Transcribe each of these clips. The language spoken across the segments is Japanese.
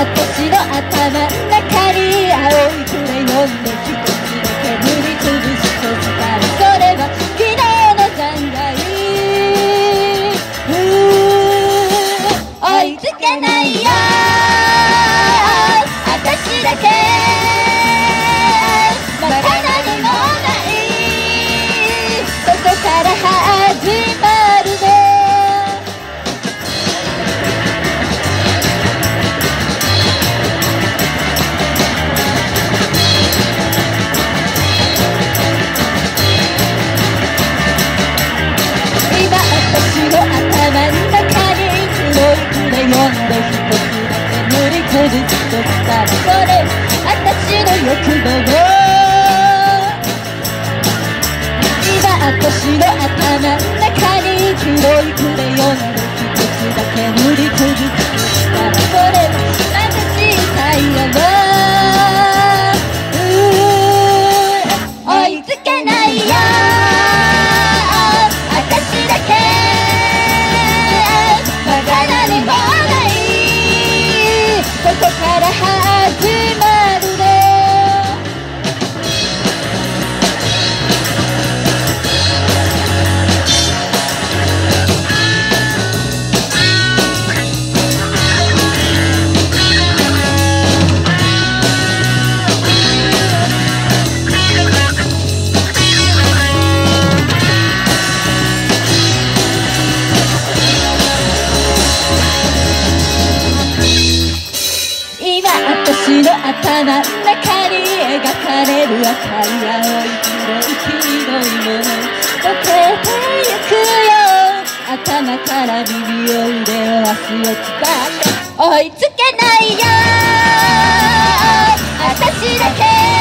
私の頭中に青いくらい飲んできた真ん中に黄色いクレヨン街の頭の中に描かれる赤い青い黄色い黄色いの溶けてゆくよ頭から耳を腕を足を伝って追いつけないよ私だけ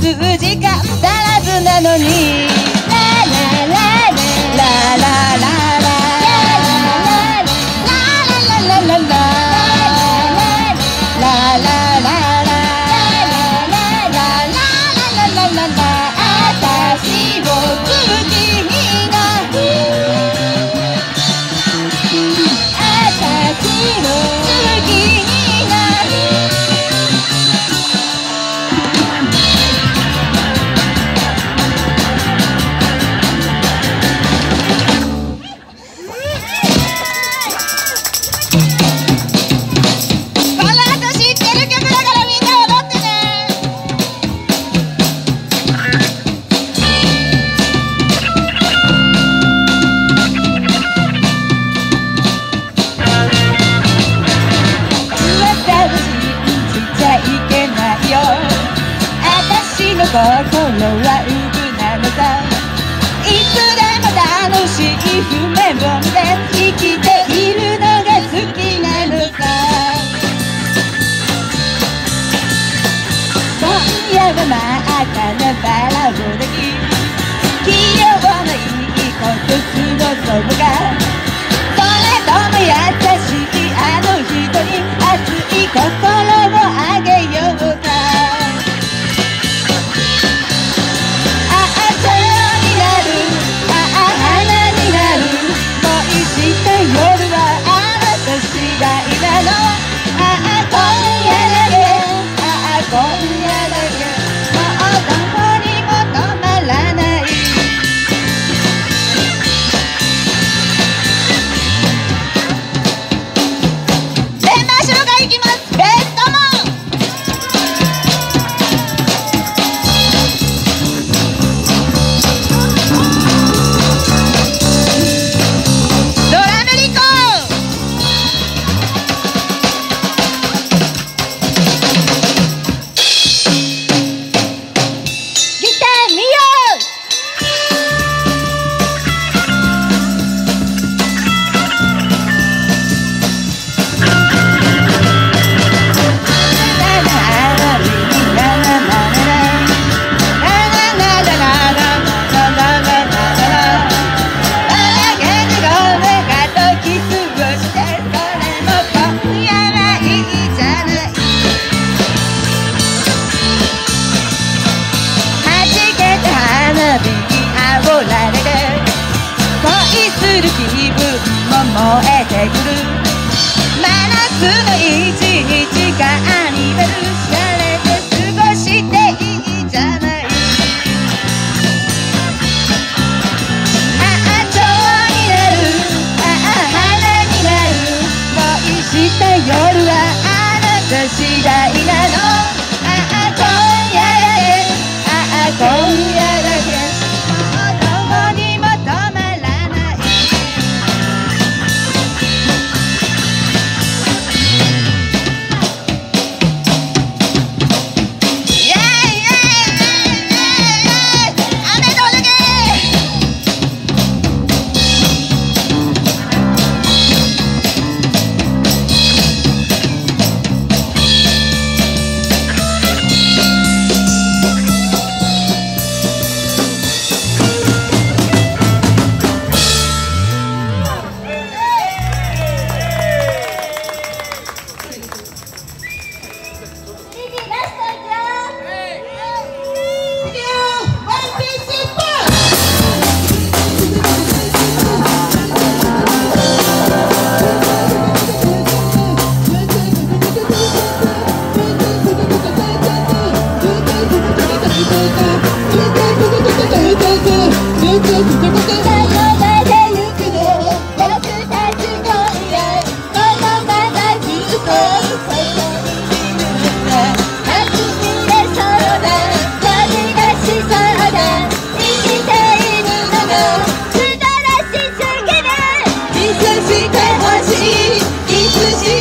数時間足らずなのにしい譜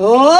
ಓ